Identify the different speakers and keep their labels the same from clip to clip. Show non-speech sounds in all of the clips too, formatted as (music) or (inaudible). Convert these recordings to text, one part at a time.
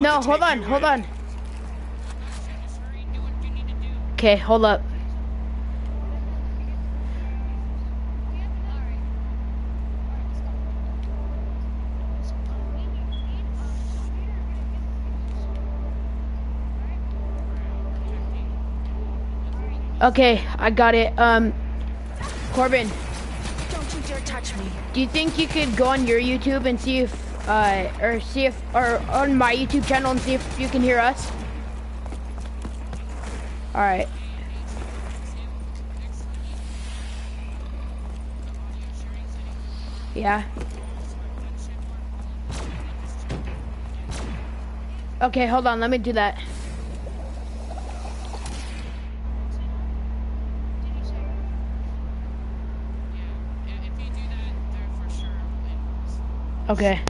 Speaker 1: No, hold on, hold on. Okay, hold up. Okay, I got it. Um, Corbin.
Speaker 2: Don't you dare touch me.
Speaker 1: Do you think you could go on your YouTube and see if, uh, or see if, or on my YouTube channel and see if you can hear us? All right. Yeah. Okay, hold on. Let me do that. Okay.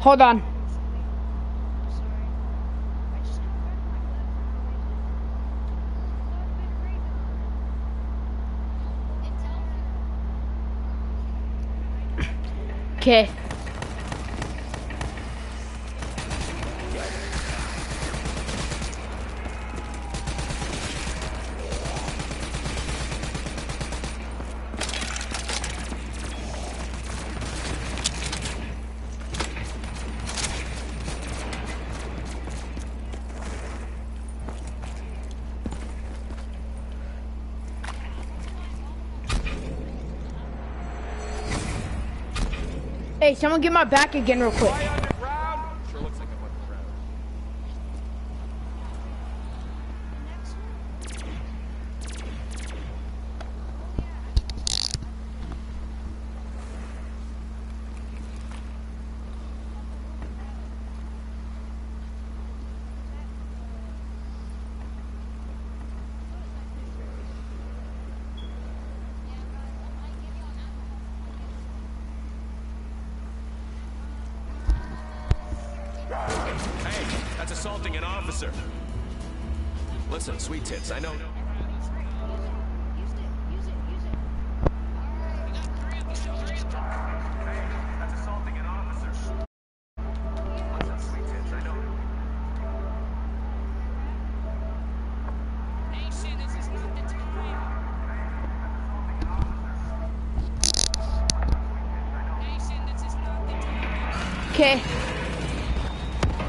Speaker 1: Hold on. Okay. Hey, someone get my back again real quick.
Speaker 3: Listen, I know.
Speaker 1: Okay.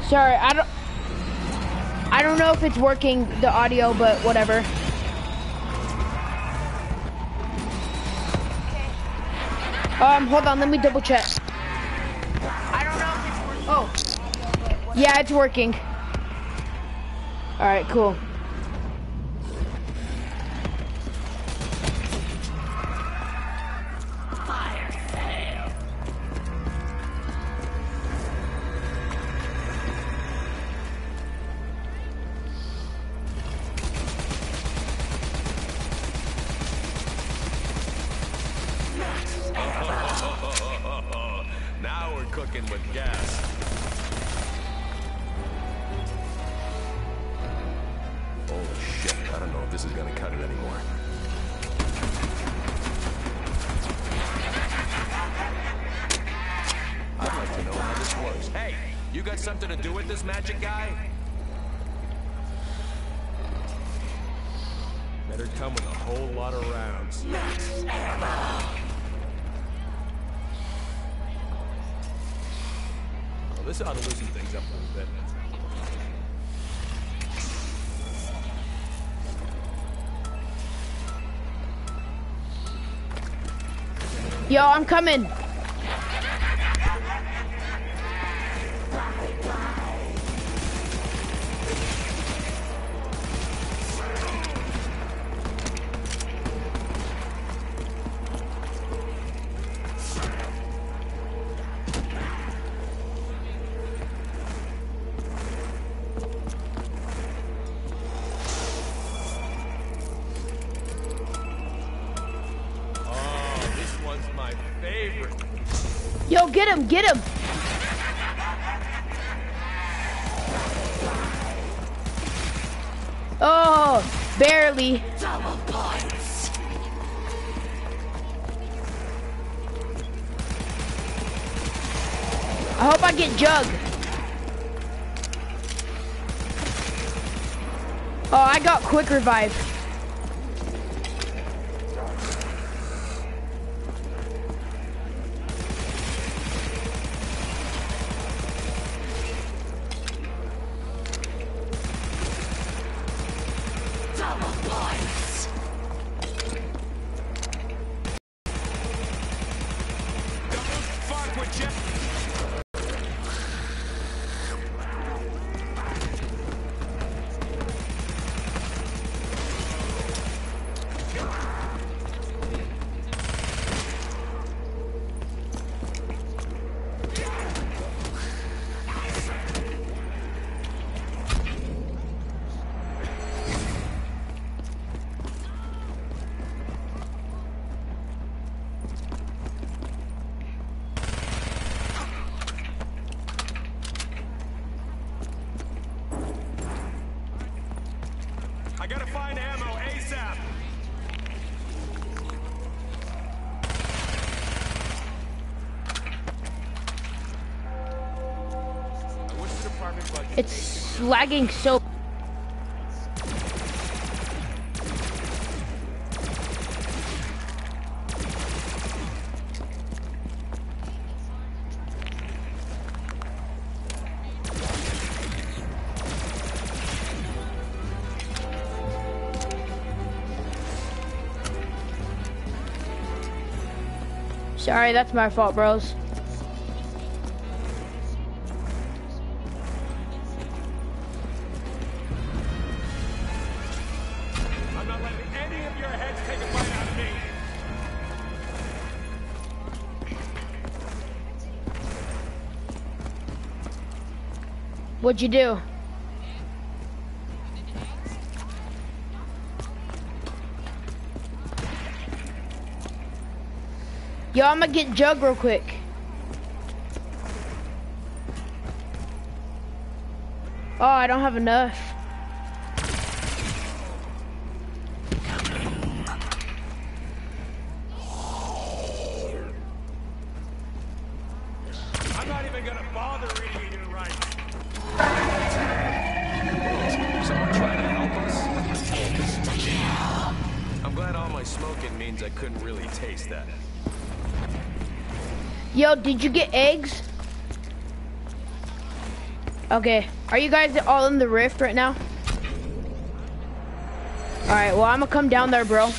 Speaker 1: Sorry, I don't. I don't know if it's working the audio, but whatever. Um, hold on, let me double check. I don't know if it's working. Oh. Yeah, it's working. All right, cool.
Speaker 3: Something to do with this magic guy? Better come with a whole lot of rounds. Well, this ought to loosen things up a little bit.
Speaker 1: Yo, I'm coming.
Speaker 3: I hope I get Jug. Oh, I got quick revive. Lagging so. Sorry, that's my fault, bros. What'd you do? Yo, I'm gonna get Jug real quick. Oh, I don't have enough. Get eggs? Okay. Are you guys all in the rift right now? Alright, well, I'm gonna come down there, bro.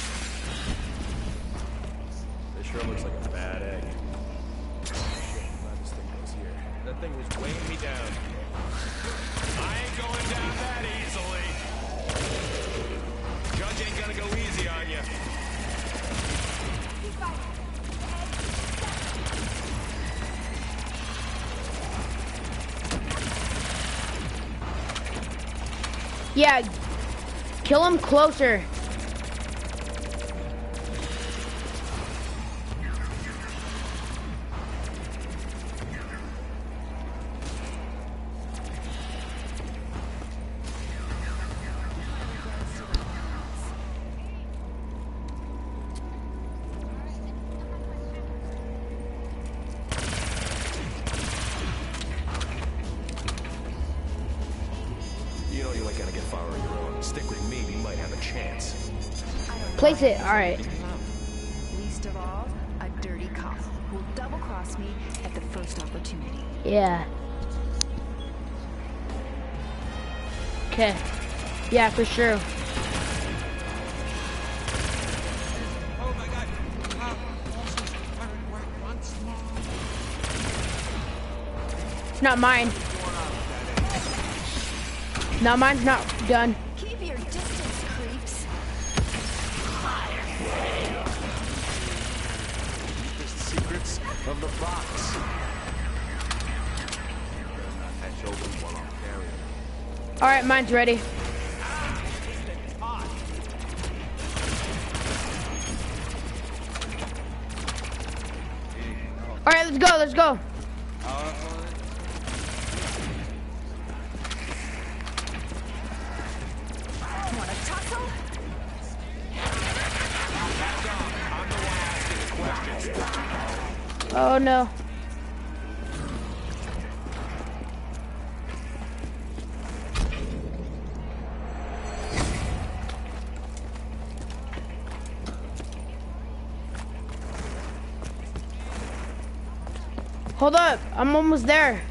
Speaker 3: Closer. Place it. Alright.
Speaker 2: Least of all, a dirty cop will double cross me at the first opportunity.
Speaker 3: Yeah. Okay. Yeah, for sure. Not mine. No, mine's not done. Alright, mine's ready.
Speaker 1: Hold up, I'm almost there.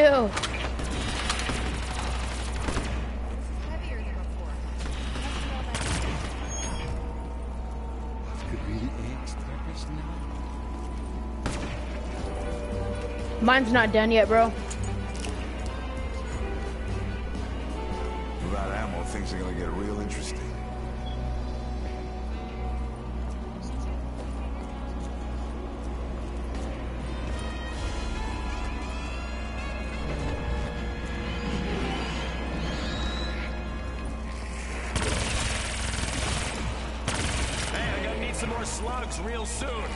Speaker 4: Now.
Speaker 1: Mine's not done yet, bro.
Speaker 5: Real
Speaker 3: soon.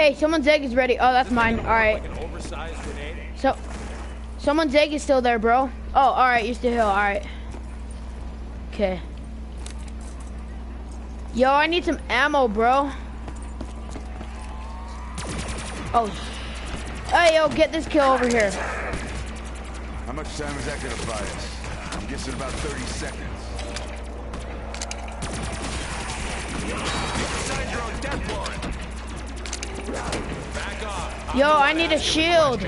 Speaker 1: Hey, someone's egg is ready. Oh, that's mine. All right.
Speaker 3: Like an oversized grenade.
Speaker 1: So, someone's egg is still there, bro. Oh, all right. You're still here. All right. Okay. Yo, I need some ammo, bro. Oh. Hey, yo, get this kill over here.
Speaker 5: How much time is that gonna buy us? I'm guessing about 30 seconds.
Speaker 3: Side drone death line.
Speaker 1: Yo, I need a shield.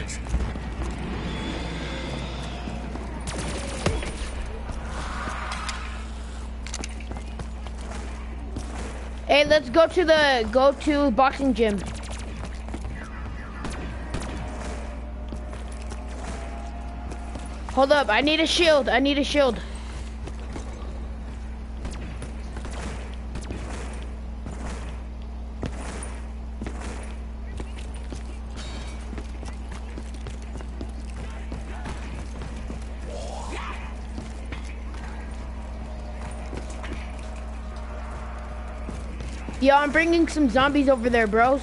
Speaker 1: Hey, let's go to the go to boxing gym. Hold up, I need a shield. I need a shield. Yo, I'm bringing some zombies over there, bros.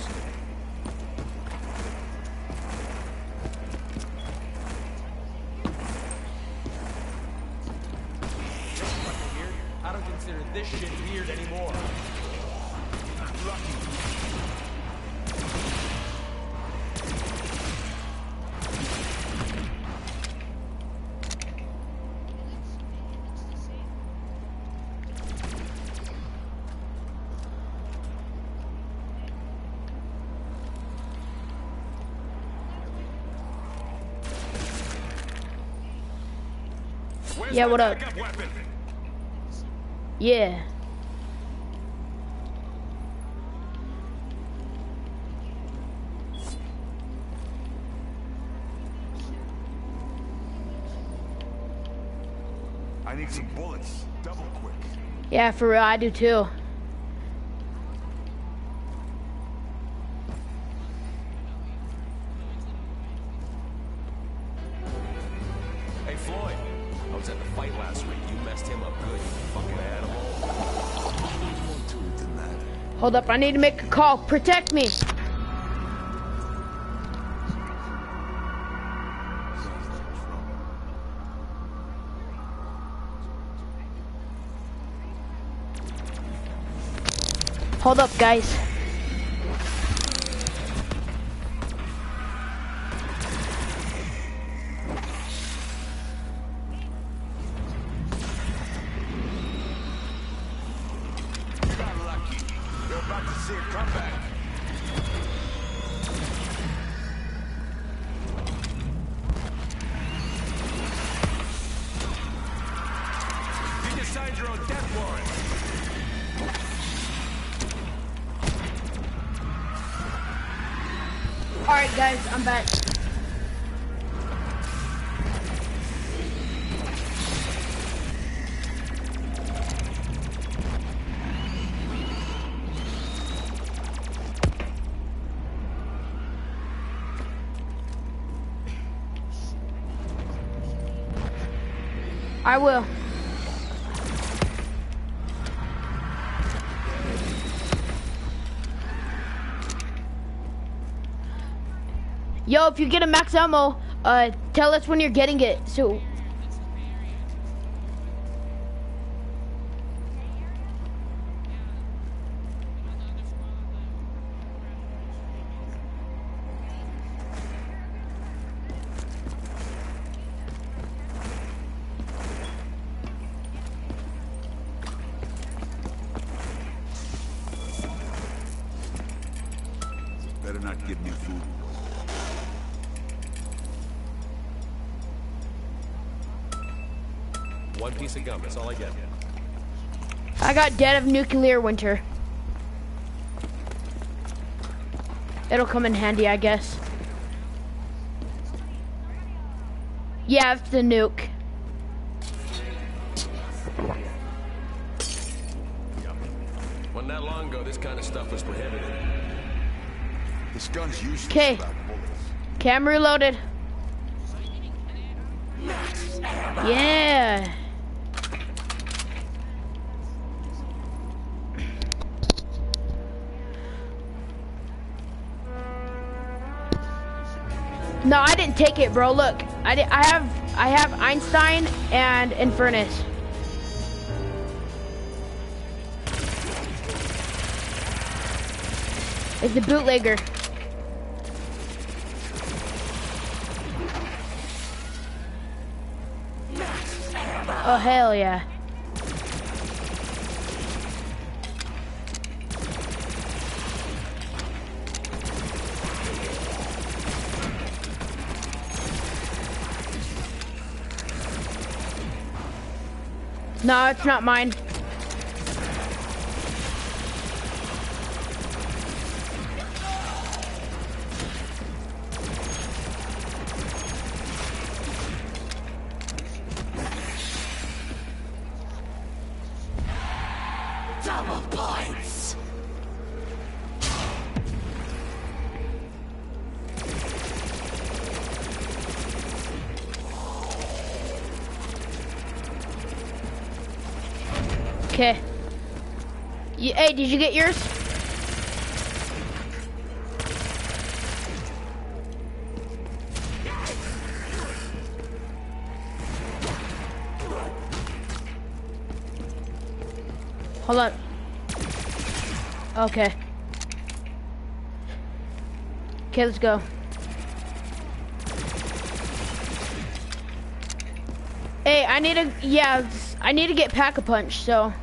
Speaker 3: Where's
Speaker 1: Yeah, what up? Yeah.
Speaker 5: I need some bullets. Double quick.
Speaker 1: Yeah, for real, I do too. Hold up, I need to make a call. Protect me. Hold up, guys. I will. Yo, if you get a max ammo, uh, tell us when you're getting it. So, got Dead of Nuclear Winter. It'll come in handy, I guess. Yeah, it's the nuke.
Speaker 3: Wasn't that long ago, this kind of stuff was prohibited.
Speaker 5: This gun's useless
Speaker 1: 'Kay.
Speaker 5: without bullets.
Speaker 1: Cam reloaded. Yeah. Take it, bro. Look, I, I have I have Einstein and Infernus. It's the bootlegger. Oh hell yeah. No, it's not mine. Get yours? Hold on. Okay. Okay, let's go. Hey, I need to, yeah, I need to get Pack-a-Punch, so.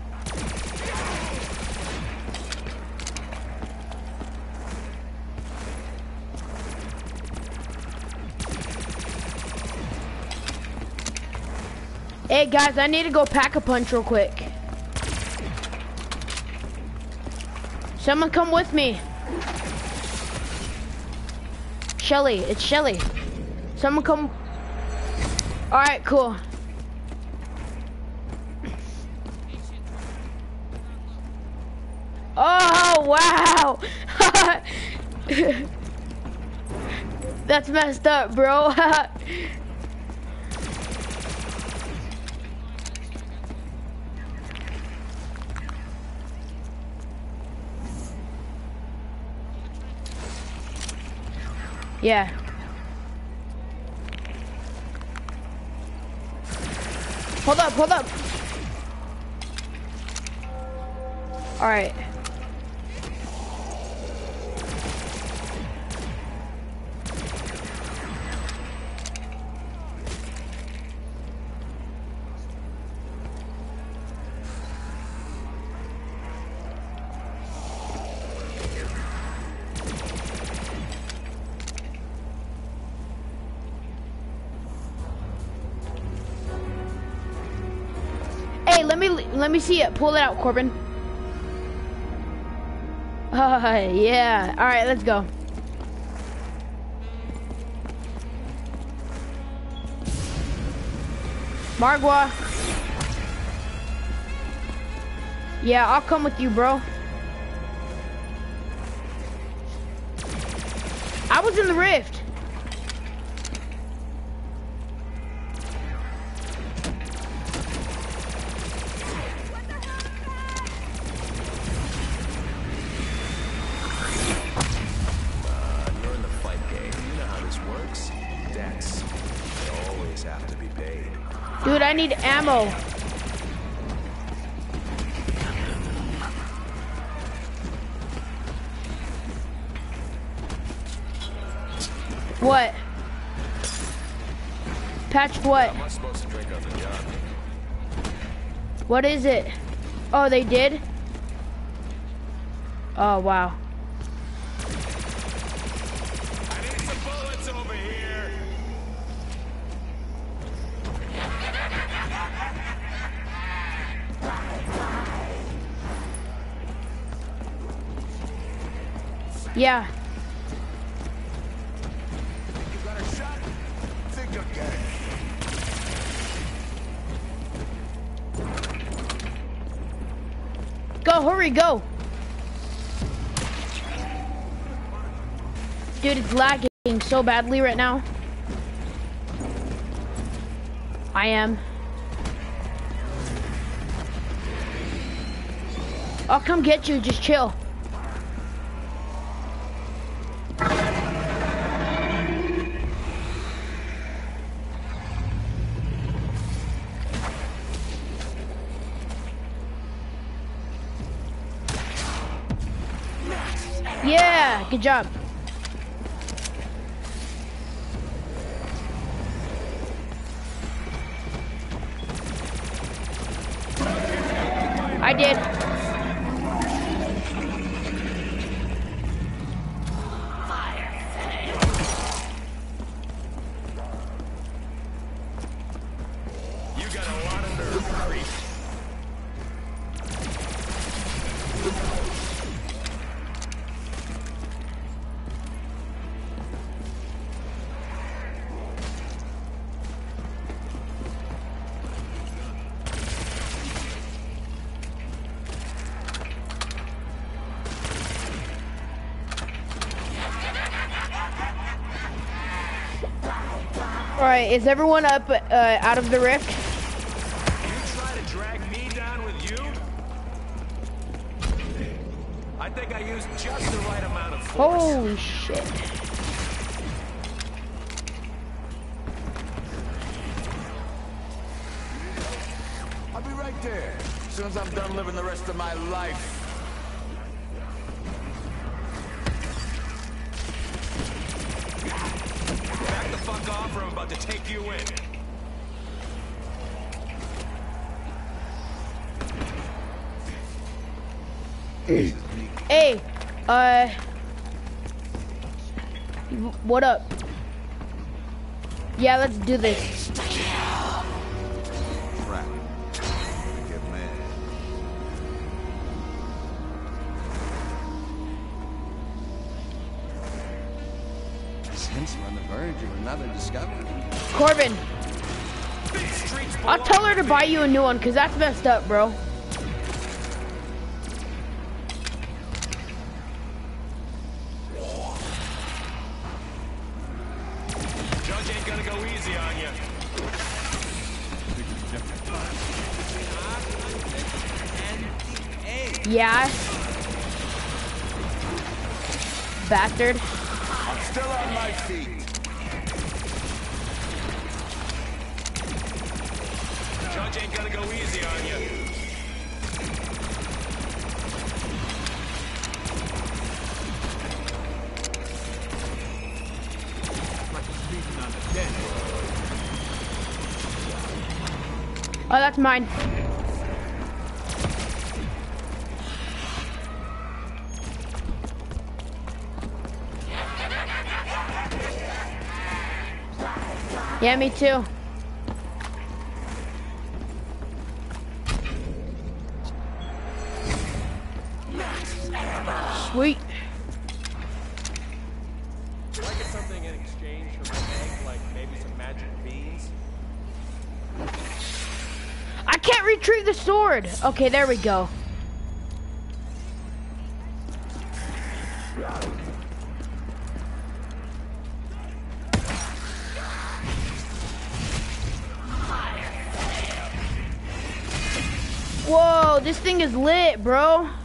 Speaker 1: Hey guys, I need to go Pack-a-Punch real quick. Someone come with me. Shelly, it's Shelly. Someone come. Alright, cool. (laughs) Oh, wow. (laughs) That's messed up, bro. (laughs) yeah. Hold up, hold up. All me see it. Pull it out, Corbin. (laughs) Uh, yeah. All right, let's go. Margwa. Yeah, I'll come with you, bro. I was in the rift. Need ammo. What? Patch what?
Speaker 3: I'm not supposed to drink on the job.
Speaker 1: What is it? Oh, they did? Oh, wow.
Speaker 5: It.
Speaker 1: Go, hurry, go. Dude, it's lagging so badly right now. I am. I'll come get you, just chill. Good job. I did. Right, is everyone up uh, out of the rift?
Speaker 3: You try to drag
Speaker 1: what up? Yeah, let's do this.
Speaker 5: Crap. Get mad.
Speaker 4: Since we're on the verge of another discovery.
Speaker 1: Corbin, I'll tell her to buy you a new one, cause that's messed up, bro. Yeah. Bastard.
Speaker 5: I'm still on my feet.
Speaker 3: Judge ain't gonna go easy on you.
Speaker 1: Oh, that's mine. Yeah, me too. Sweet.
Speaker 3: I get something in exchange for my egg, like maybe some magic beans?
Speaker 1: I can't retrieve the sword. Okay, there we go. Thing is lit, bro. (laughs)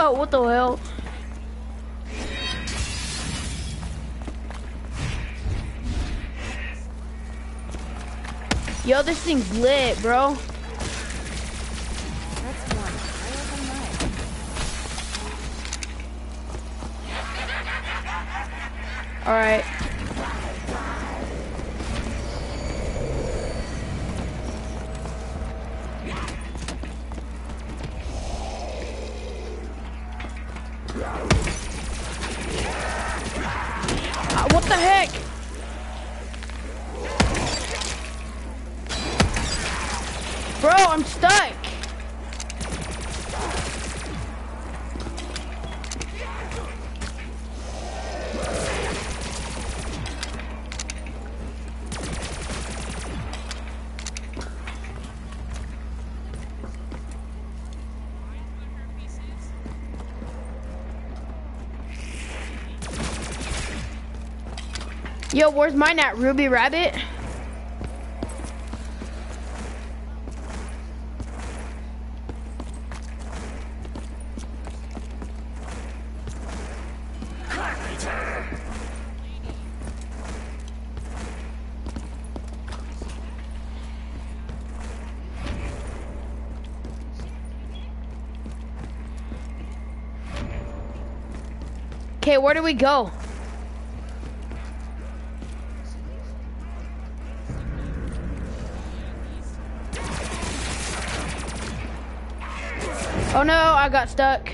Speaker 1: Oh, what the hell? Yo, this thing's lit, bro.
Speaker 2: Hell
Speaker 1: Yo, where's mine at, Ruby Rabbit? Okay, where do we go? Oh no, I got stuck.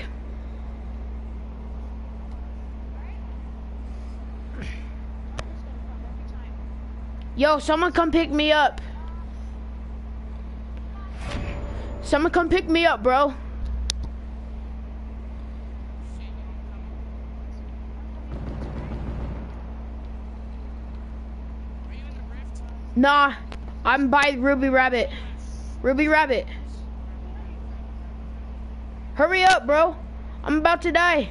Speaker 1: Yo, someone come pick me up. Someone come pick me up, bro. Nah, I'm by Ruby Rabbit. Ruby Rabbit. Hurry up, bro. I'm about to die.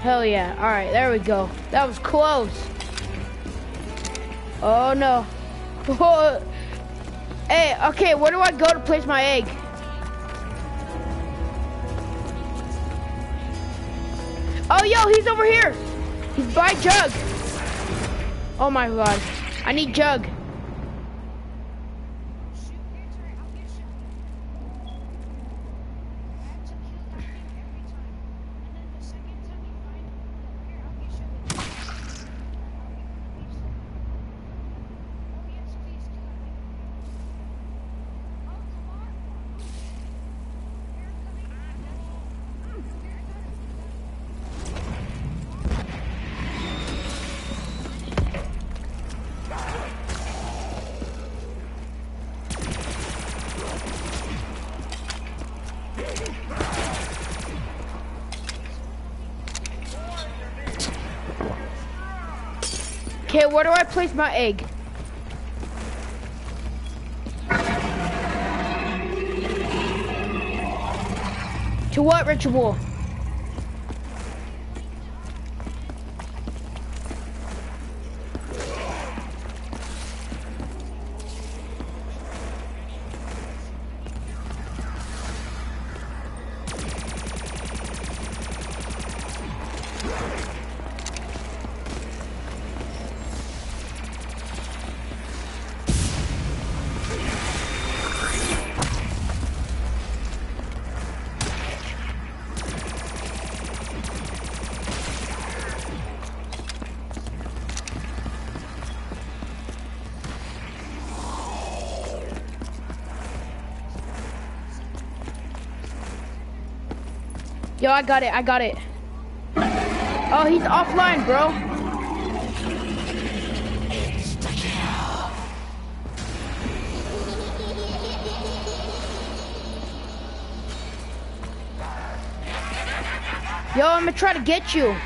Speaker 1: Hell yeah. Alright, there we go. That was close. Oh no. (laughs) hey, okay, where do I go to place my egg? Oh, yo, he's over here. He's by Jug. Oh my god. I need Jug. Okay, where do I place my egg? To what ritual? Yo, I got it. I got it. Oh, he's offline, bro. Yo, I'm gonna try to get you.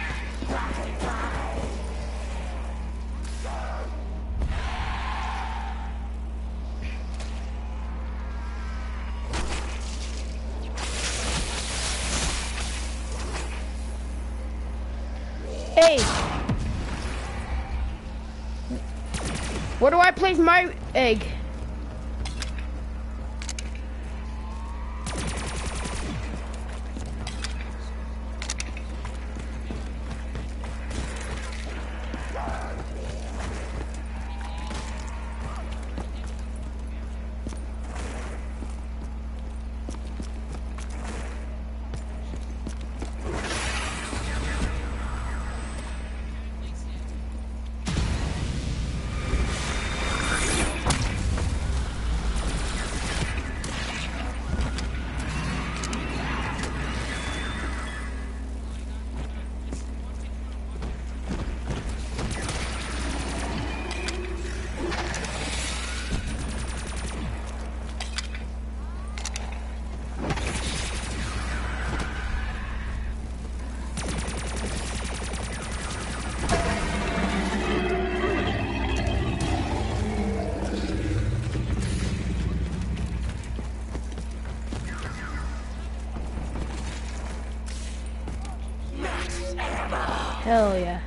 Speaker 1: Hell yeah.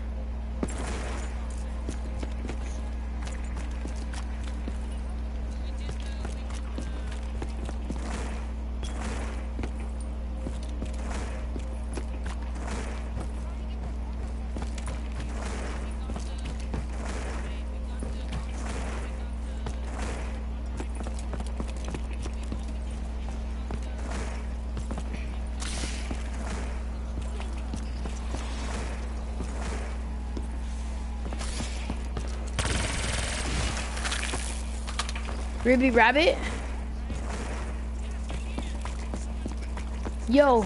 Speaker 1: Ruby Rabbit? Yo,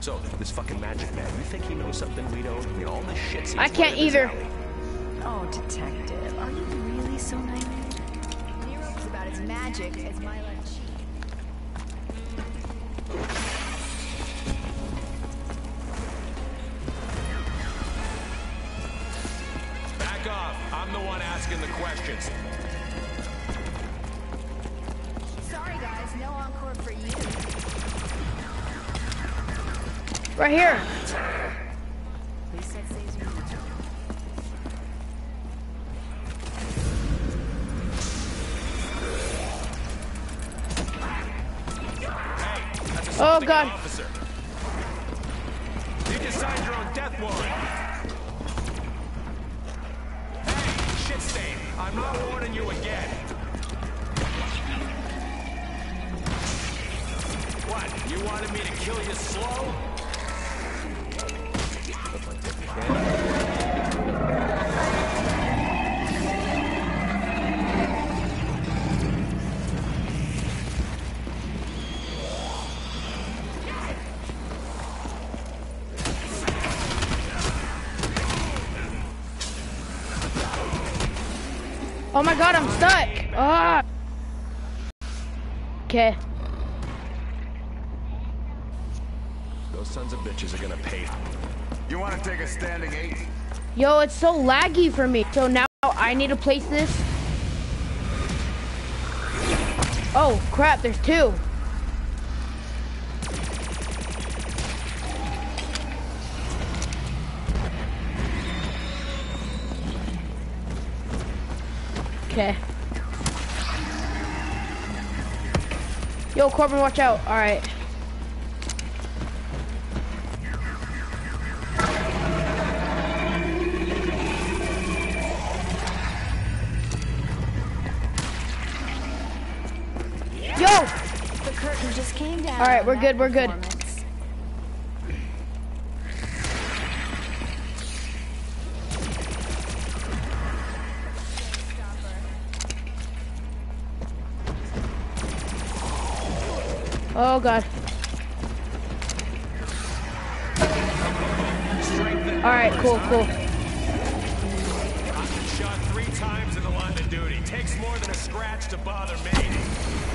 Speaker 3: So, this fucking magic man, you think he knows something we don't? I mean, all this shit seems
Speaker 1: I can't
Speaker 3: right up his
Speaker 1: either.
Speaker 2: Oh, detective, are you really so naive? Nero is about as magic as Mila Chi.
Speaker 3: Asking the questions.
Speaker 2: Sorry guys, no encore for you.
Speaker 1: right here.
Speaker 2: At least
Speaker 1: god,
Speaker 3: I'm
Speaker 1: stuck. Ah. Okay.
Speaker 3: Those sons of bitches are gonna pay.
Speaker 5: You want to take a standing eight?
Speaker 1: Yo, it's so laggy for me. So now I need to place this. Oh crap, there's two. Okay. Yo, Corbin, watch out. All right. Yo!
Speaker 2: The curtain just came down.
Speaker 1: All right, we're good, we're good. Oh god. Alright, cool, cool.
Speaker 3: I've been shot three times in the line of duty. Takes more than a scratch to bother me.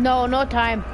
Speaker 5: No,
Speaker 1: no time.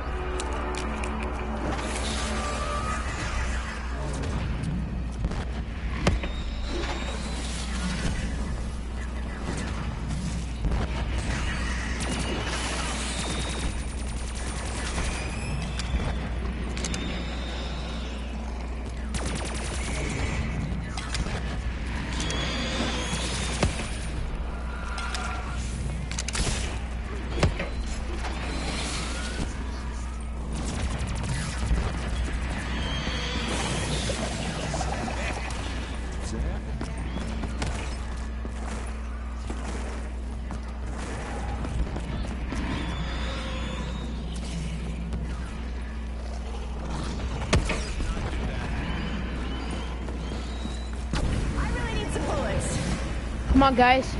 Speaker 1: On, guys.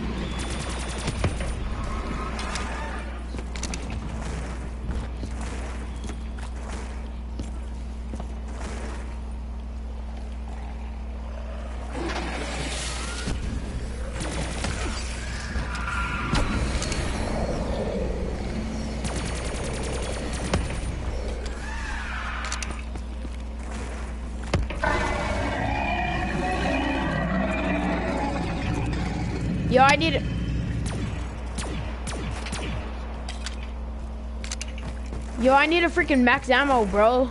Speaker 1: I need. Yo, I need a freaking max ammo, bro.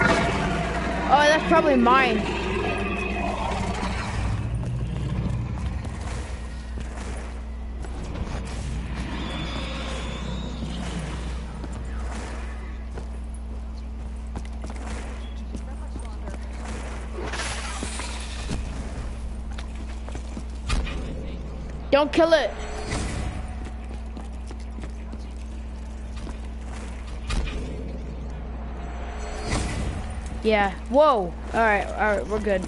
Speaker 1: Oh, that's probably mine. Don't kill it. Yeah. Whoa. All right. All right. We're good.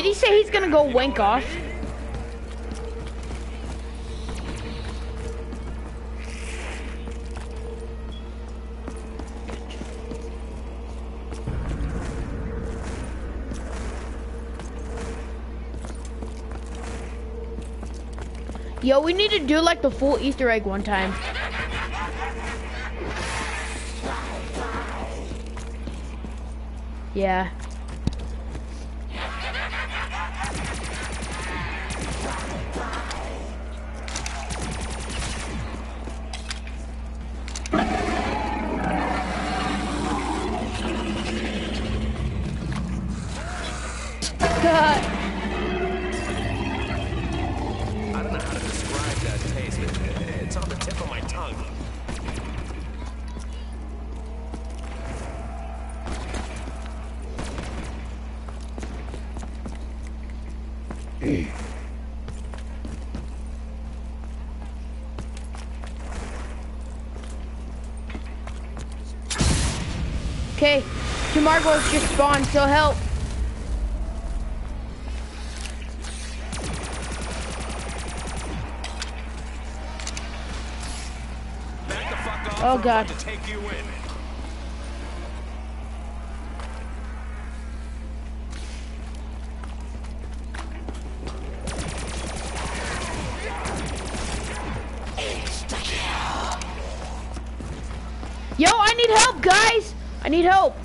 Speaker 1: Did he say he's gonna go wank off? Yo, we need to do like the full Easter egg one time. Yeah. Two just spawned, so help.
Speaker 3: Back the fuck off.
Speaker 1: Oh, God.
Speaker 3: to take you in.
Speaker 1: Yo, I need help, guys! I need help.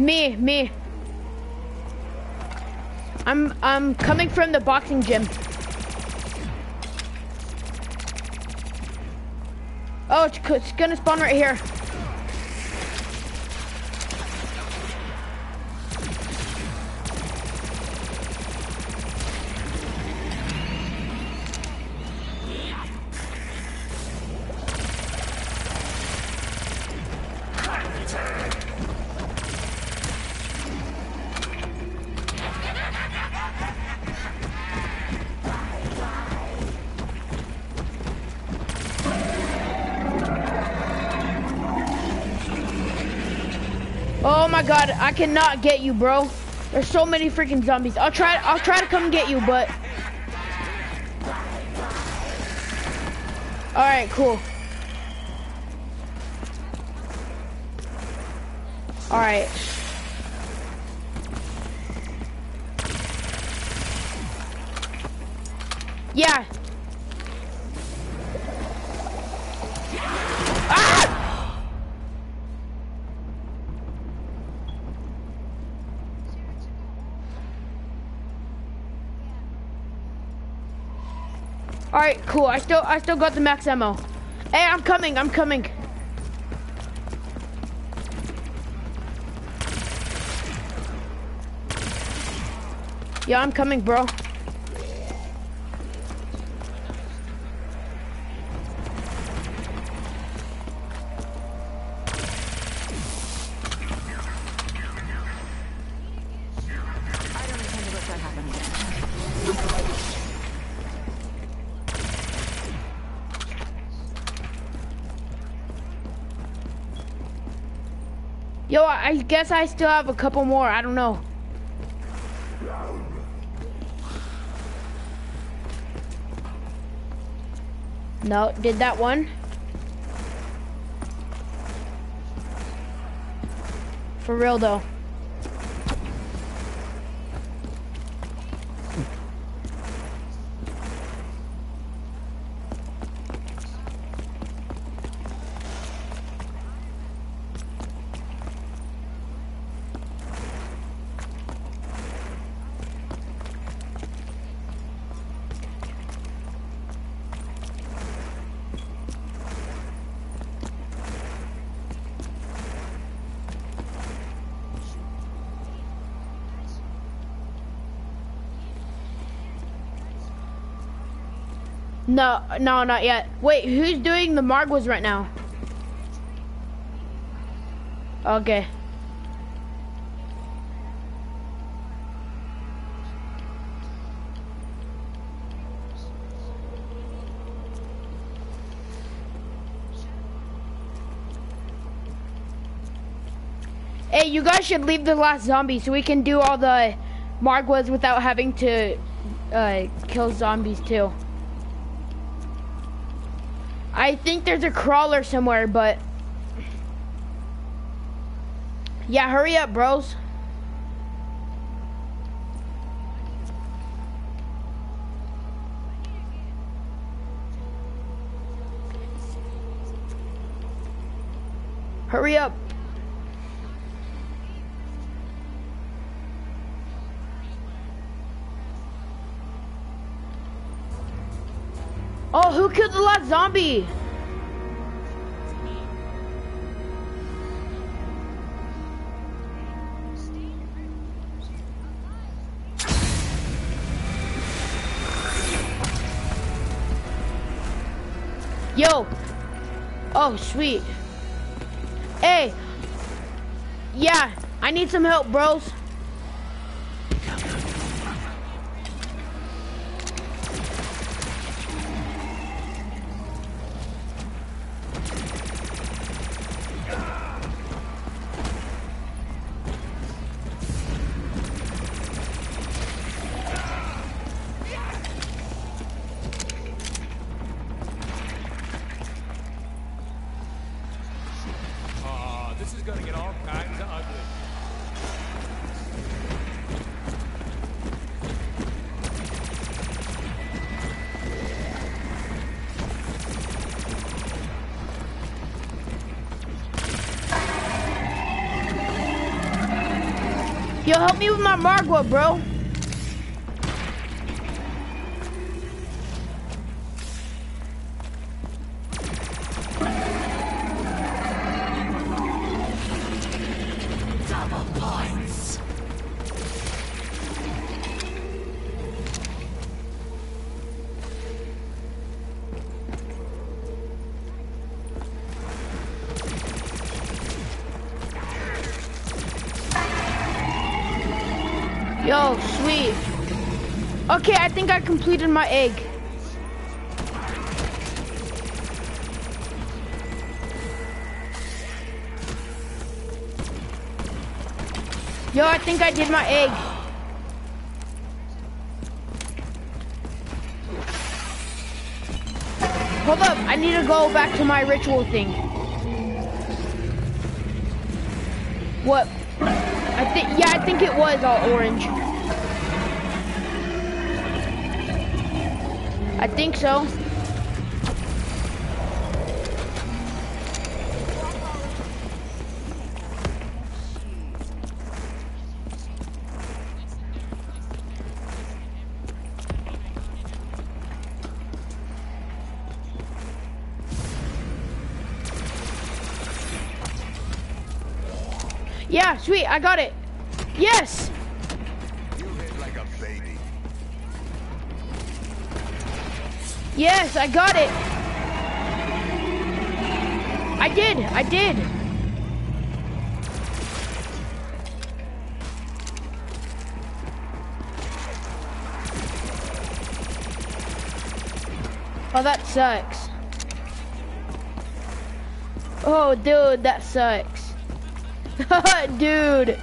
Speaker 3: Me,
Speaker 1: me. I'm I'm coming from the boxing gym. Oh, it's, it's gonna spawn right here. Cannot get you, bro. There's so many freaking zombies. I'll try I'll try to come get you, but Alright, cool. Alright. Yeah. Cool. I still, I still got the max ammo. Hey, I'm coming. I'm coming. Yeah, I'm coming, bro.
Speaker 2: I
Speaker 1: guess I still have a couple more. I don't know. No, did that one. for real though. No, no, not yet. Wait, who's doing the Margwas right now? Okay. Hey, you guys should leave the last zombie so we can do all the Margwas without having to uh, kill zombies too. I think there's a crawler somewhere, but... Yeah, hurry up, bros. Hurry up. Oh, who killed the last zombie? Yo. Oh, sweet. Hey. Yeah, I need some help, bros. Yo, help me with my Margwa, bro. Okay, I think I completed my egg. Yo, I think I did my egg. Hold up, I need to go back to my ritual thing. What? I think, yeah, I think it was all orange. I think so. Yeah, sweet, I got it. Yes! Yes, I got it. I did, I did. Oh, that sucks. Oh, dude, that sucks. (laughs) dude.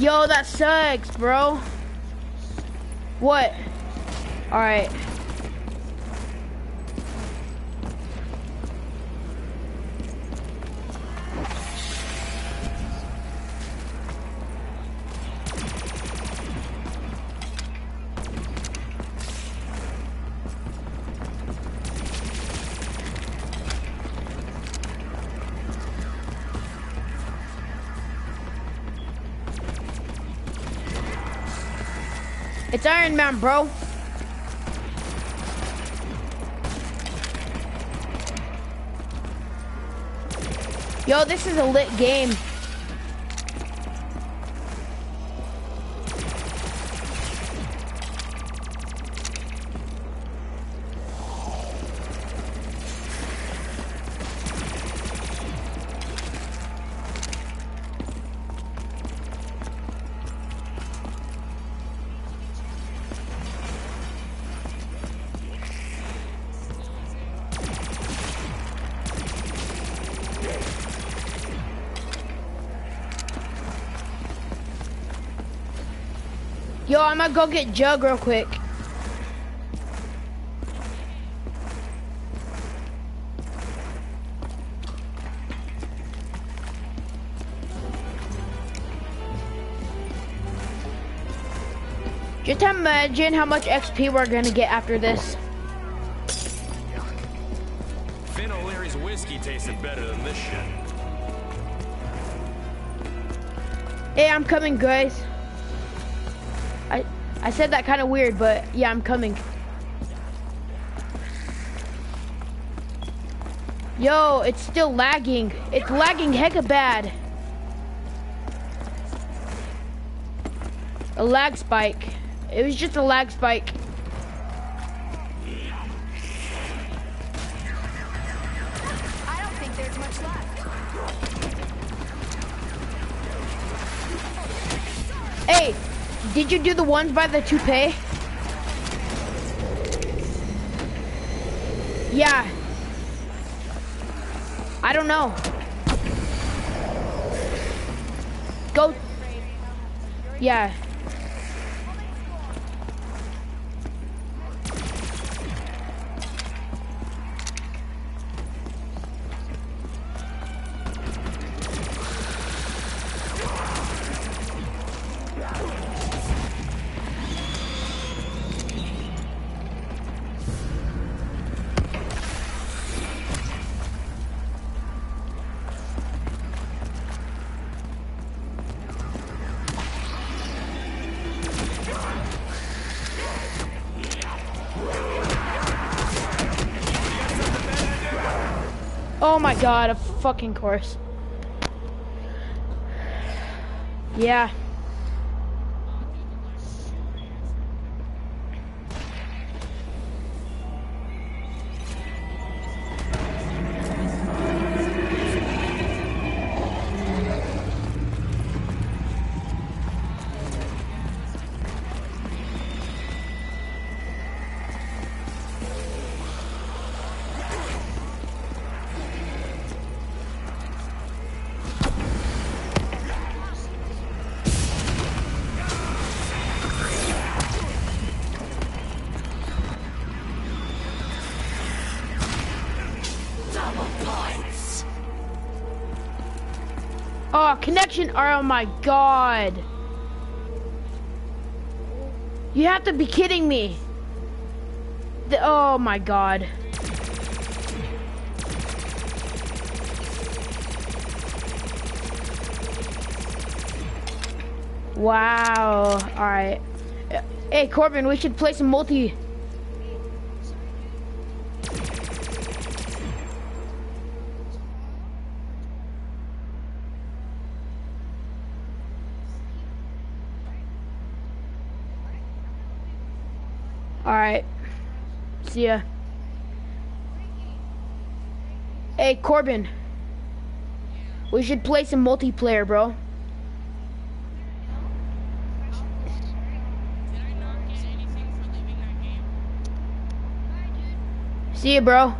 Speaker 1: Yo, that sucks, bro. What? Alright. Iron Man, bro. Yo, this is a lit game. Gonna go get Jug real quick. Just imagine how much XP we're gonna get after this.
Speaker 3: Finn O'Leary's whiskey tasted better than this shit.
Speaker 1: Hey, I'm coming, guys. I said that kind of weird, but yeah, I'm coming. Yo, it's still lagging. It's lagging hecka bad. A lag spike. It was just a lag spike. Do the ones by the toupee? Yeah. I don't know. Go. Yeah. God, of fucking course. Yeah. Oh my god. You have to be kidding me. The, oh my god. Wow. All right. Hey, Corbin, we should play some multi. Hey, Corbin. We should play some multiplayer, bro. See ya, bro.